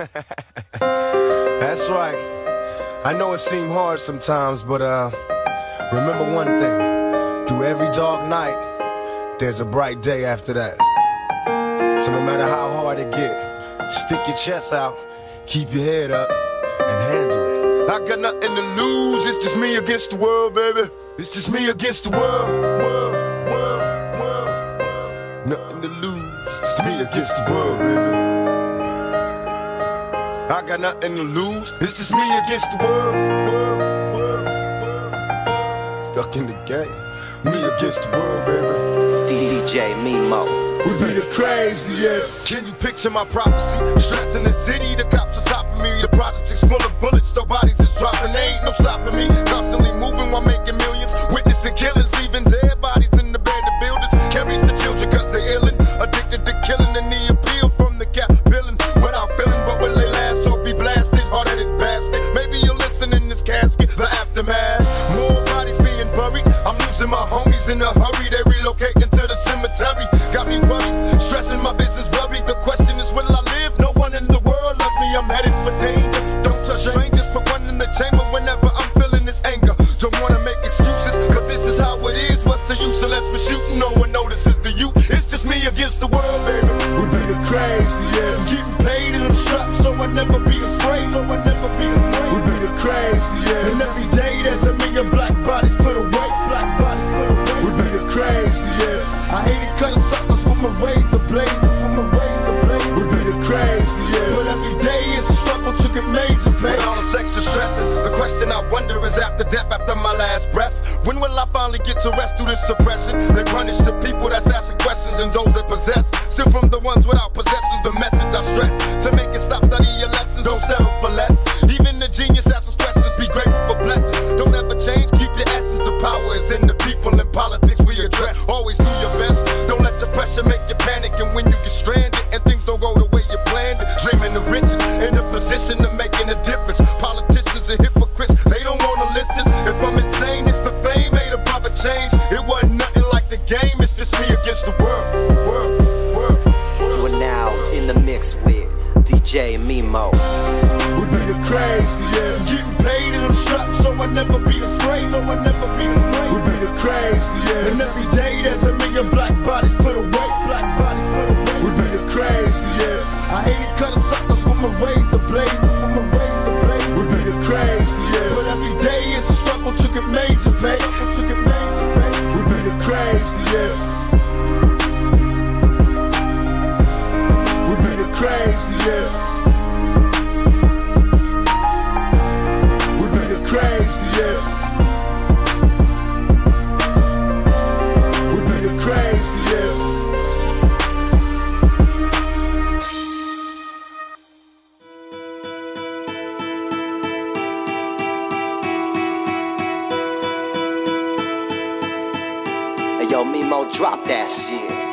That's right. I know it seemed hard sometimes, but uh, remember one thing. Through every dark night, there's a bright day after that. So no matter how hard it get, stick your chest out, keep your head up, and handle it. I got nothing to lose, it's just me against the world, baby. It's just me against the world, world, world, world. Nothing to lose, just me against the world, baby. Got nothing to lose. It's just me against the world. world, world, world. Stuck in the game. Me against the world, baby. DJ Mimo. We be the craziest. Can you picture my prophecy? Stress in the city, the cops are stopping me. The projects full of bullets, the bodies is dropping. Ain't no stopping me. Constantly moving while making millions. Witnessing killings, leaving dead bodies in abandoned buildings. Carries the children cause they illin'. Addicted to killing the appeal aftermath. Every day there's a million black bodies put away. Black bodies put away. We be the craziest. I hate it cause suckers with my razor blade. With my razor blade. We be the craziest. But every day it's a struggle to get major pay. With all this extra stressing, the question I wonder is after death, after my last breath, when will I finally get to rest through this suppression? They punish the people that's asking questions and those that possess. Still from the ones without possessions, the message I stress. To make it stop, study your lessons, don't settle for less. Even the genius DJ Mimo. We be the craziest. Hey, yo, Mimo, drop that shit.